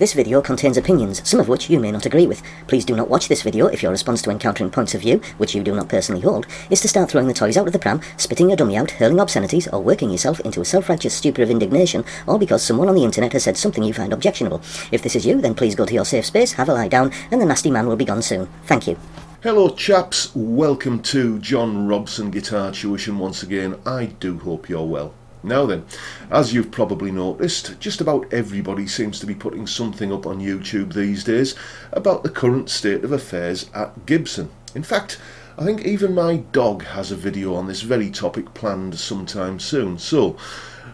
This video contains opinions, some of which you may not agree with. Please do not watch this video if your response to encountering points of view, which you do not personally hold, is to start throwing the toys out of the pram, spitting your dummy out, hurling obscenities, or working yourself into a self-righteous stupor of indignation, all because someone on the internet has said something you find objectionable. If this is you, then please go to your safe space, have a lie down, and the nasty man will be gone soon. Thank you. Hello chaps, welcome to John Robson Guitar Tuition once again. I do hope you're well. Now then, as you've probably noticed, just about everybody seems to be putting something up on YouTube these days about the current state of affairs at Gibson. In fact, I think even my dog has a video on this very topic planned sometime soon. So,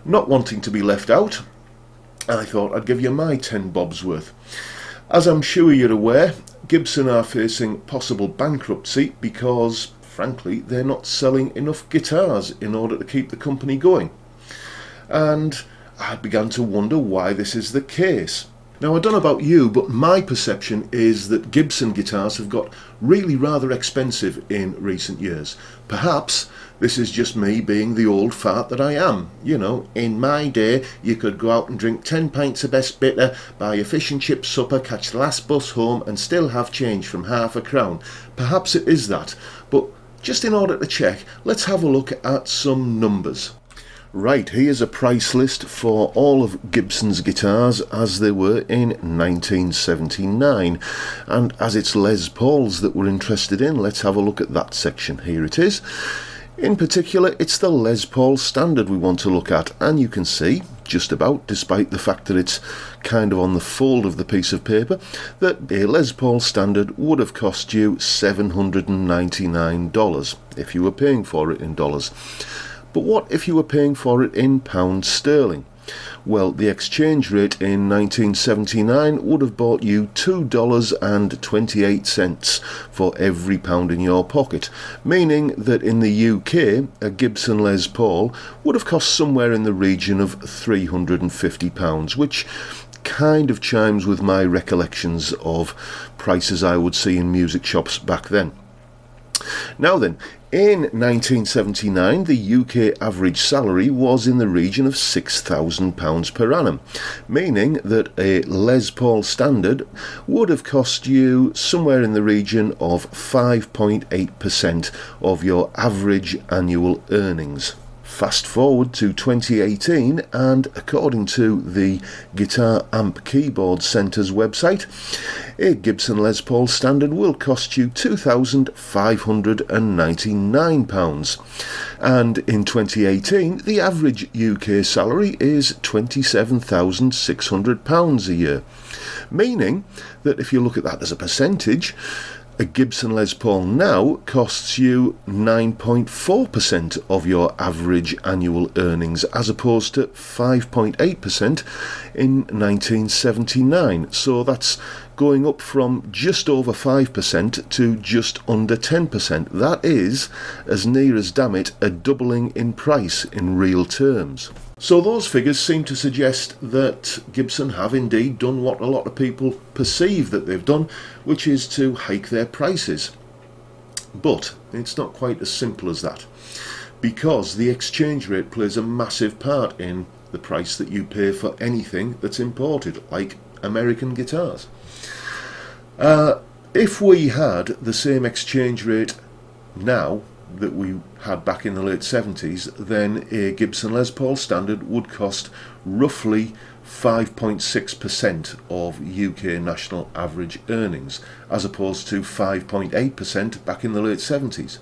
not wanting to be left out, I thought I'd give you my 10 bobs worth. As I'm sure you're aware, Gibson are facing possible bankruptcy because, frankly, they're not selling enough guitars in order to keep the company going and I began to wonder why this is the case. Now, I don't know about you, but my perception is that Gibson guitars have got really rather expensive in recent years. Perhaps this is just me being the old fart that I am. You know, in my day, you could go out and drink 10 pints of best bitter, buy a fish and chip supper, catch the last bus home, and still have change from half a crown. Perhaps it is that, but just in order to check, let's have a look at some numbers. Right, here's a price list for all of Gibson's guitars as they were in 1979. And as it's Les Pauls that we're interested in, let's have a look at that section. Here it is. In particular, it's the Les Paul Standard we want to look at, and you can see, just about, despite the fact that it's kind of on the fold of the piece of paper, that a Les Paul Standard would have cost you $799 if you were paying for it in dollars. But what if you were paying for it in pounds sterling? Well, the exchange rate in 1979 would have bought you $2.28 for every pound in your pocket, meaning that in the UK, a Gibson Les Paul would have cost somewhere in the region of £350, which kind of chimes with my recollections of prices I would see in music shops back then. Now then, in 1979, the UK average salary was in the region of £6,000 per annum, meaning that a Les Paul standard would have cost you somewhere in the region of 5.8% of your average annual earnings. Fast forward to 2018, and according to the Guitar Amp Keyboard Centre's website, a Gibson Les Paul standard will cost you £2,599. And in 2018, the average UK salary is £27,600 a year. Meaning that if you look at that as a percentage, a Gibson Les Paul now costs you 9.4% of your average annual earnings as opposed to 5.8% in 1979. So that's going up from just over 5% to just under 10%. That is, as near as damn it, a doubling in price in real terms. So those figures seem to suggest that Gibson have indeed done what a lot of people perceive that they've done, which is to hike their prices. But it's not quite as simple as that, because the exchange rate plays a massive part in the price that you pay for anything that's imported, like American guitars. Uh, if we had the same exchange rate now that we had back in the late 70s, then a Gibson Les Paul standard would cost roughly 5.6% of UK national average earnings, as opposed to 5.8% back in the late 70s.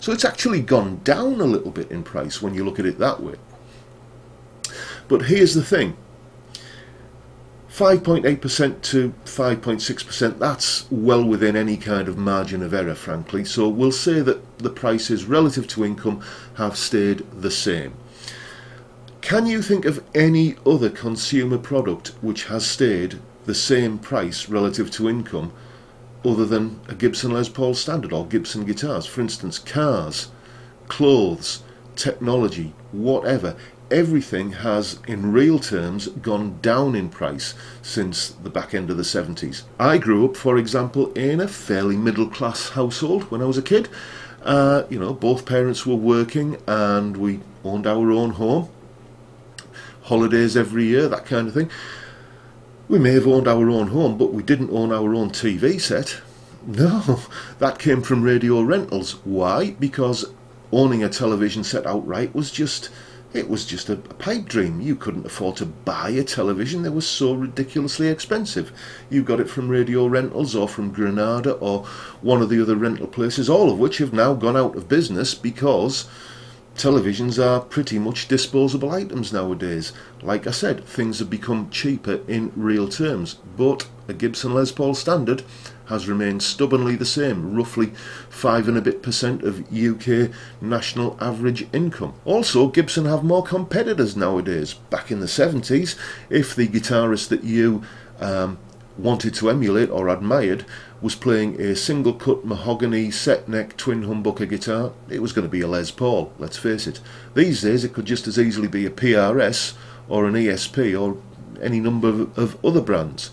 So it's actually gone down a little bit in price when you look at it that way. But here's the thing 5.8% to 5.6%, that's well within any kind of margin of error, frankly. So we'll say that the prices relative to income have stayed the same. Can you think of any other consumer product which has stayed the same price relative to income other than a Gibson Les Paul standard or Gibson guitars? For instance, cars, clothes, technology, whatever everything has, in real terms, gone down in price since the back end of the 70s. I grew up, for example, in a fairly middle class household when I was a kid. Uh, you know, both parents were working and we owned our own home, holidays every year, that kind of thing. We may have owned our own home, but we didn't own our own TV set. No, that came from radio rentals. Why? Because owning a television set outright was just it was just a, pipe dream. You couldn't afford to buy a television. They were so ridiculously expensive. You got it from Radio Rentals or from Granada or one of the other rental places, all of which have now gone out of business because televisions are pretty much disposable items nowadays. Like I said, things have become cheaper in real terms. But a Gibson Les Paul standard has remained stubbornly the same, roughly 5 and a bit percent of UK national average income. Also, Gibson have more competitors nowadays. Back in the 70s, if the guitarist that you um, wanted to emulate or admired was playing a single cut mahogany set neck twin humbucker guitar, it was going to be a Les Paul, let's face it. These days it could just as easily be a PRS or an ESP or any number of, of other brands.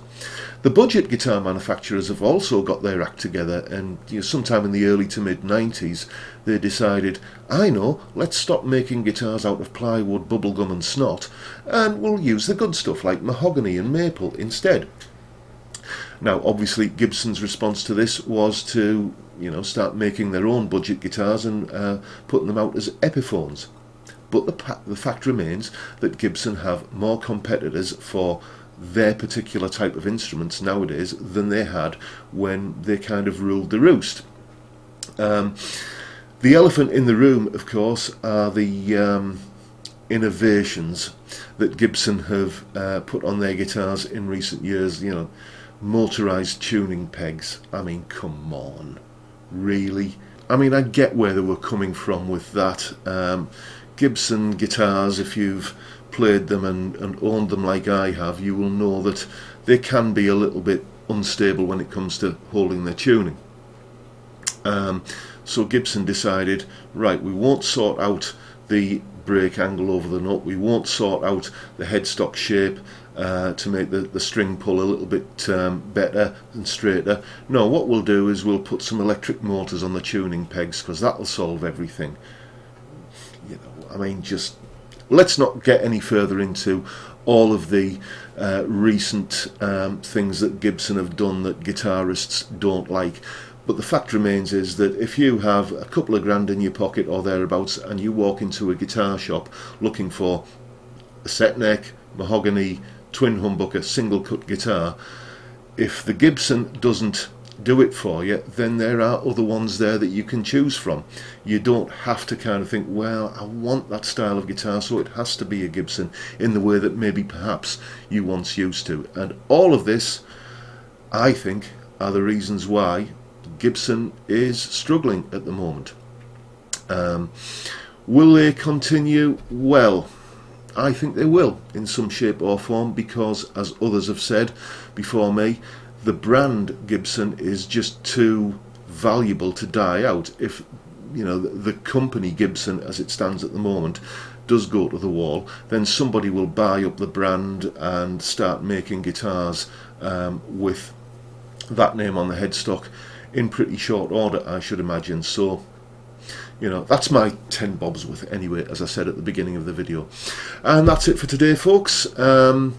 The budget guitar manufacturers have also got their act together, and you know, sometime in the early to mid 90s, they decided, I know, let's stop making guitars out of plywood, bubblegum, and snot, and we'll use the good stuff like mahogany and maple instead. Now, obviously, Gibson's response to this was to, you know, start making their own budget guitars and uh, putting them out as Epiphones. But the, the fact remains that Gibson have more competitors for their particular type of instruments nowadays than they had when they kind of ruled the roost. Um, the elephant in the room, of course, are the um, innovations that Gibson have uh, put on their guitars in recent years. You know, motorized tuning pegs. I mean, come on, really? I mean, I get where they were coming from with that. Um, Gibson guitars, if you've played them and, and owned them like I have, you will know that they can be a little bit unstable when it comes to holding their tuning. Um, so Gibson decided, right, we won't sort out the break angle over the nut, we won't sort out the headstock shape uh, to make the, the string pull a little bit um, better and straighter. No, what we'll do is we'll put some electric motors on the tuning pegs because that'll solve everything. You know, I mean, just let's not get any further into all of the uh, recent um, things that Gibson have done that guitarists don't like. But the fact remains is that if you have a couple of grand in your pocket or thereabouts and you walk into a guitar shop looking for a set neck, mahogany, twin humbucker, single cut guitar, if the Gibson doesn't do it for you, then there are other ones there that you can choose from. You don't have to kind of think, well, I want that style of guitar, so it has to be a Gibson in the way that maybe perhaps you once used to. And all of this, I think, are the reasons why Gibson is struggling at the moment. Um, will they continue? Well, I think they will in some shape or form because, as others have said before me, the brand Gibson is just too valuable to die out. If you know the, the company Gibson, as it stands at the moment, does go to the wall, then somebody will buy up the brand and start making guitars um, with that name on the headstock in pretty short order, I should imagine. So, you know, that's my 10 bobs worth anyway, as I said at the beginning of the video. And that's it for today, folks. Um,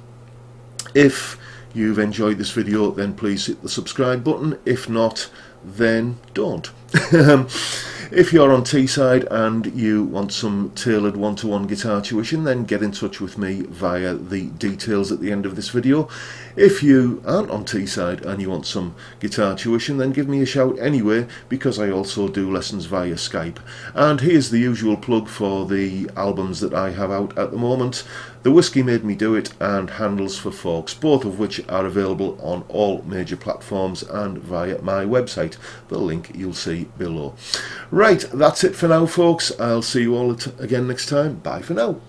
if you've enjoyed this video, then please hit the subscribe button. If not, then don't. If you're on Teesside and you want some tailored one-to-one -one guitar tuition, then get in touch with me via the details at the end of this video. If you aren't on Teesside and you want some guitar tuition, then give me a shout anyway, because I also do lessons via Skype. And here's the usual plug for the albums that I have out at the moment. The Whiskey Made Me Do It and Handles for Forks, both of which are available on all major platforms and via my website. The link you'll see below. Right, that's it for now, folks. I'll see you all again next time. Bye for now.